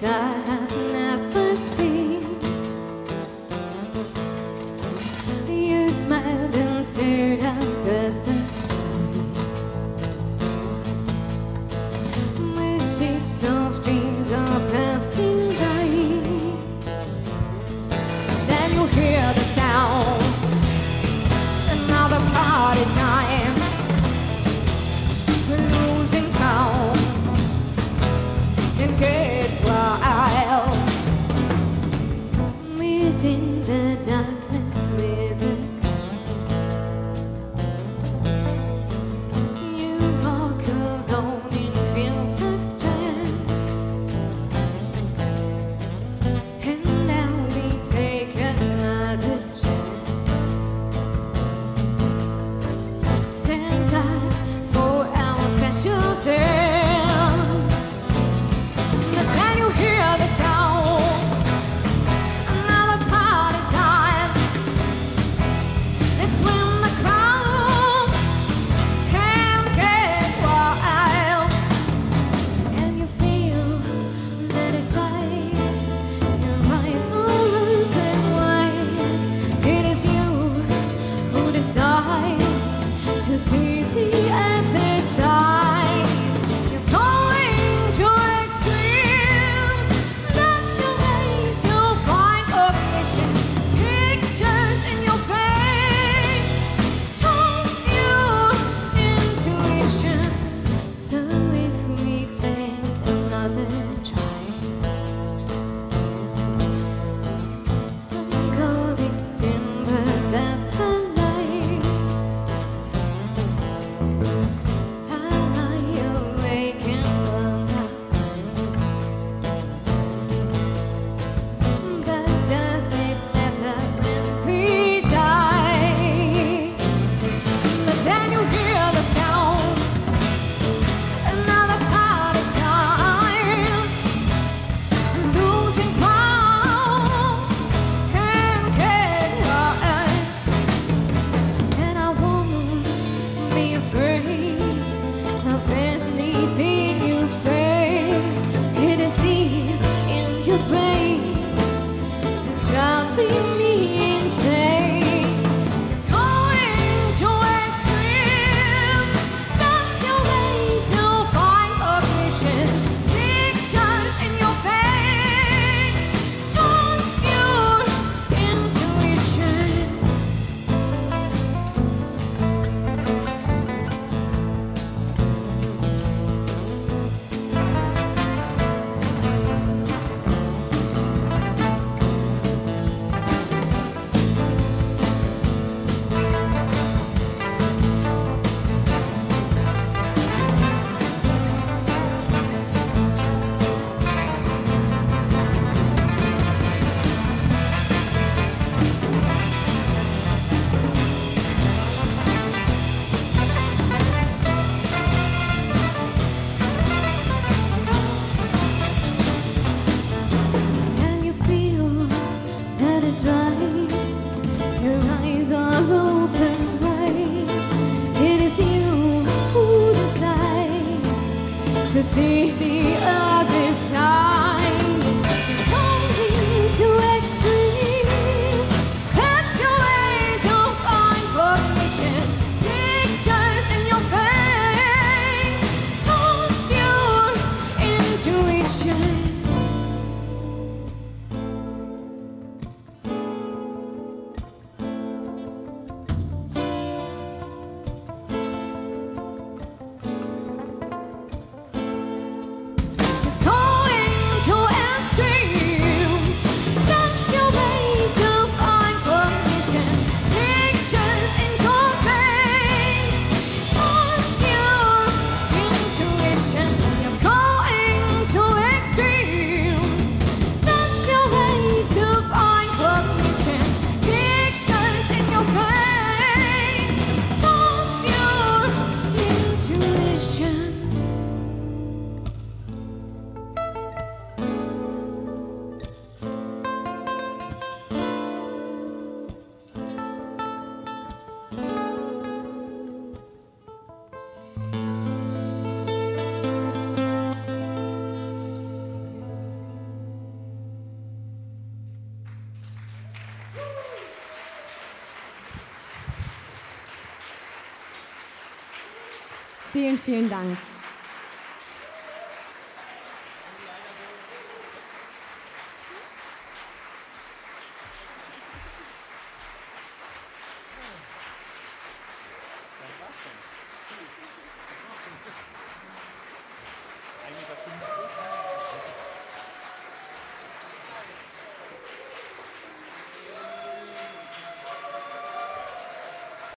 inside within the is right. Your eyes are open wide. It is you who decides to see the other. Vielen, vielen Dank.